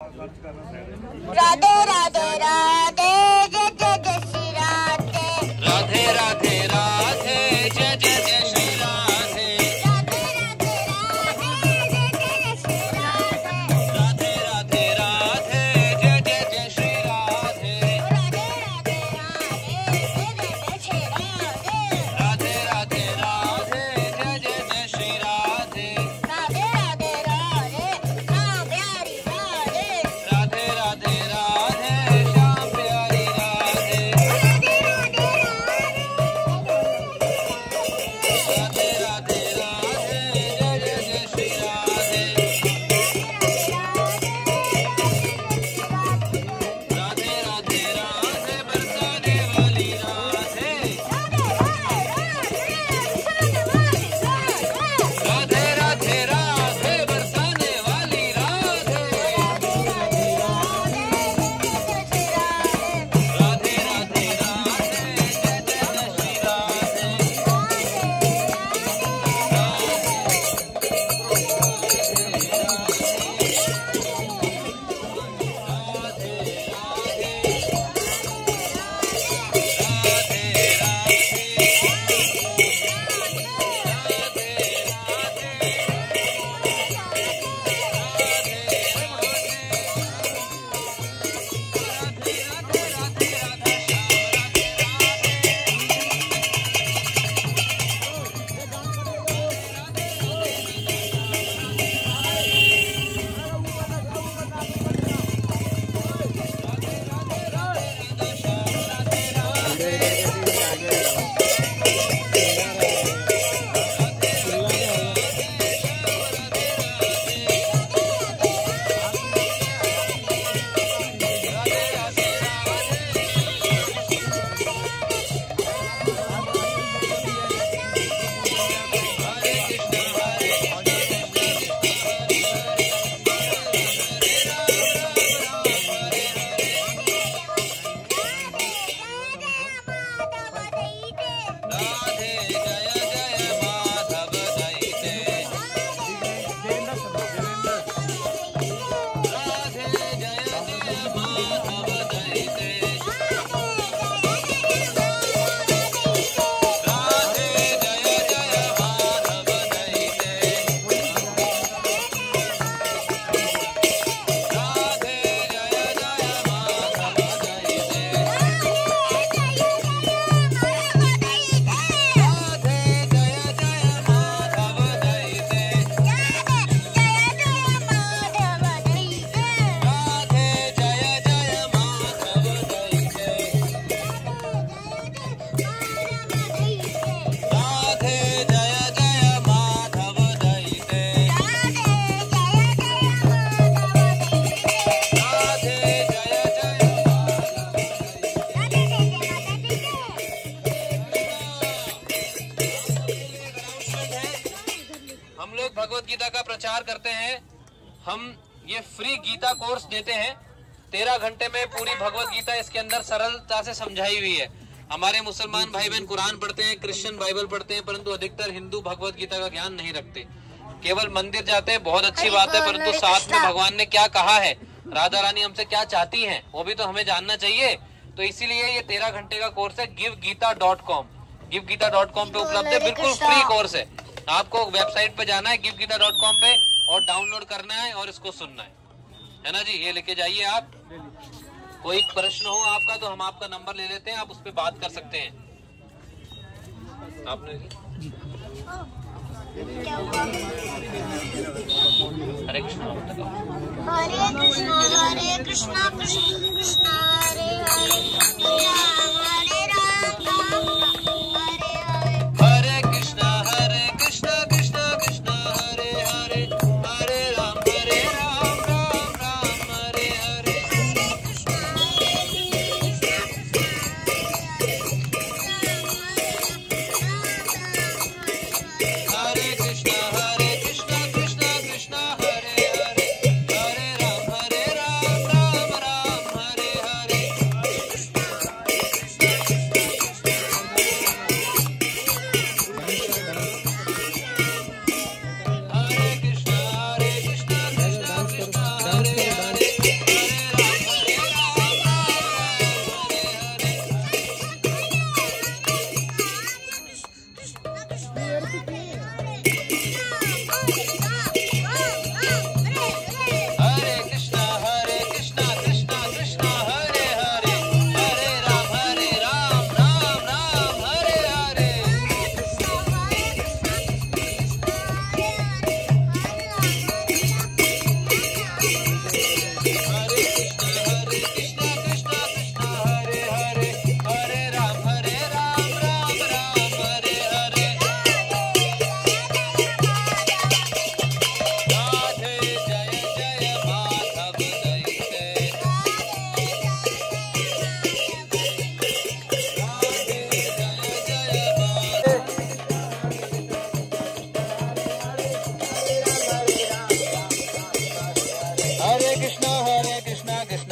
Radhe Radhe Radhe Saturday. हम लोग भगवत गीता का प्रचार करते हैं। हम ये फ्री गीता कोर्स देते हैं। तेरह घंटे में पूरी भगवत गीता इसके अंदर सरलता से समझाई हुई है। हमारे मुसलमान भाई बहन कुरान पढ़ते हैं क्रिश्चियन बाइबल पढ़ते हैं परंतु अधिकतर हिंदू भगवत गीता का ज्ञान नहीं रखते। केवल मंदिर जाते हैं बहुत अच्छी बात है परंतु साथ में भगवान ने क्या कहा है? राधा रानी हमसे क्या चाहती हैं? वो भी तो हमें जानना चाहिए। तो इसीलिए ये तेरह घंटे का कोर्स है give Gita dot com give Gita dot com पे उपलब्ध है बिल्कुल फ्री कोर्स है। आपको वेबसाइट पे जाना है गीता डॉट कॉम पे, और डाउनलोड करना है और इसको सुनना है। है ना जी? ये लेके जाइए आप। कोई प्रश्न हो आपका तो हम आपका नंबर ले लेते हैं, आप उस पर बात कर सकते हैं। आपने हरे कृष्णा हरे कृष्णा कृष्णा कृष्ण।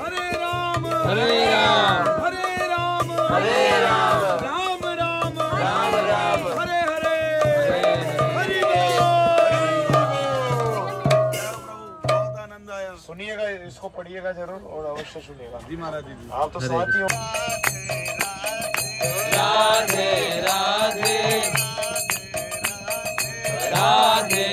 हरे राम हरे राम। हरे राम हरे राम। राम राम राम राम। हरे हरे हरे बहुत आनंद आया सुनिएगा इसको पढ़िएगा ज़रूर और अवश्य सुनिएगा। जी महाराज जी। आप तो साथ ही हो। राधे राधे राधे राधे।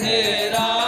अंधेरा